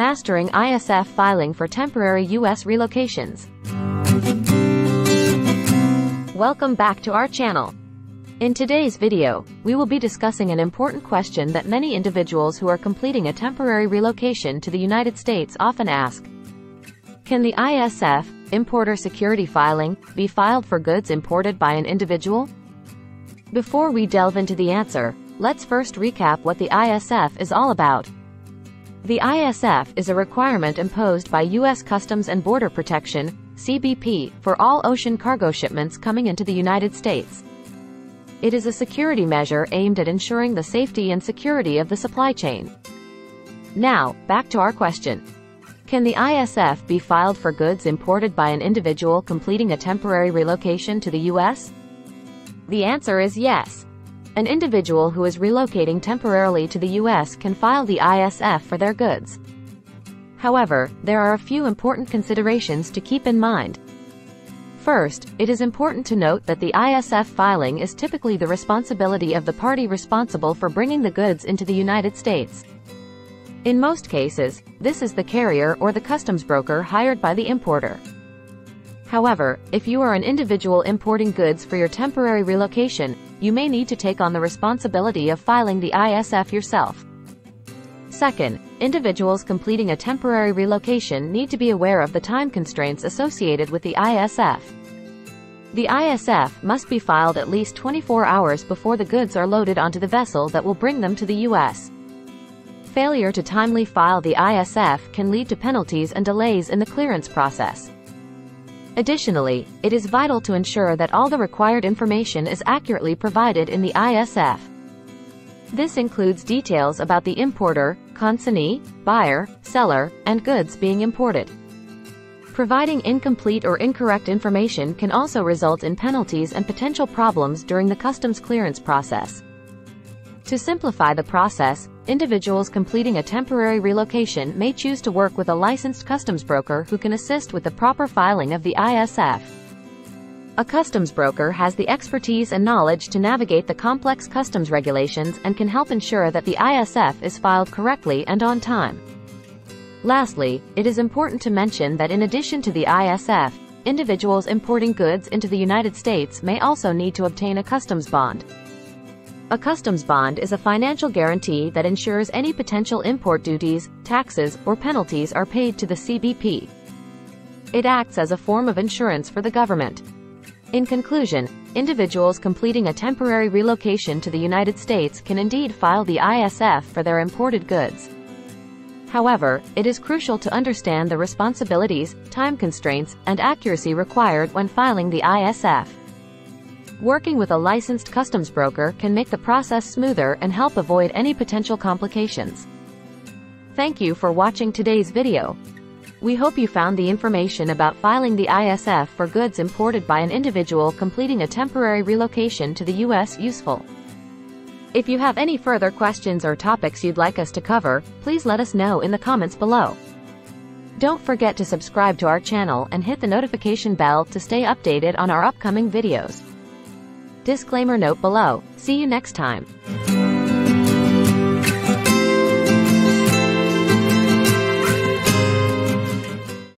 Mastering ISF Filing for Temporary U.S. Relocations. Welcome back to our channel. In today's video, we will be discussing an important question that many individuals who are completing a temporary relocation to the United States often ask. Can the ISF, Importer Security Filing, be filed for goods imported by an individual? Before we delve into the answer, let's first recap what the ISF is all about. The ISF is a requirement imposed by U.S. Customs and Border Protection, CBP, for all ocean cargo shipments coming into the United States. It is a security measure aimed at ensuring the safety and security of the supply chain. Now, back to our question. Can the ISF be filed for goods imported by an individual completing a temporary relocation to the U.S.? The answer is yes. An individual who is relocating temporarily to the U.S. can file the ISF for their goods. However, there are a few important considerations to keep in mind. First, it is important to note that the ISF filing is typically the responsibility of the party responsible for bringing the goods into the United States. In most cases, this is the carrier or the customs broker hired by the importer. However, if you are an individual importing goods for your temporary relocation, you may need to take on the responsibility of filing the ISF yourself. Second, individuals completing a temporary relocation need to be aware of the time constraints associated with the ISF. The ISF must be filed at least 24 hours before the goods are loaded onto the vessel that will bring them to the U.S. Failure to timely file the ISF can lead to penalties and delays in the clearance process. Additionally, it is vital to ensure that all the required information is accurately provided in the ISF. This includes details about the importer, consignee, buyer, seller, and goods being imported. Providing incomplete or incorrect information can also result in penalties and potential problems during the customs clearance process. To simplify the process, individuals completing a temporary relocation may choose to work with a licensed customs broker who can assist with the proper filing of the ISF. A customs broker has the expertise and knowledge to navigate the complex customs regulations and can help ensure that the ISF is filed correctly and on time. Lastly, it is important to mention that in addition to the ISF, individuals importing goods into the United States may also need to obtain a customs bond. A customs bond is a financial guarantee that ensures any potential import duties, taxes, or penalties are paid to the CBP. It acts as a form of insurance for the government. In conclusion, individuals completing a temporary relocation to the United States can indeed file the ISF for their imported goods. However, it is crucial to understand the responsibilities, time constraints, and accuracy required when filing the ISF. Working with a licensed customs broker can make the process smoother and help avoid any potential complications. Thank you for watching today's video. We hope you found the information about filing the ISF for goods imported by an individual completing a temporary relocation to the U.S. useful. If you have any further questions or topics you'd like us to cover, please let us know in the comments below. Don't forget to subscribe to our channel and hit the notification bell to stay updated on our upcoming videos. Disclaimer note below. See you next time.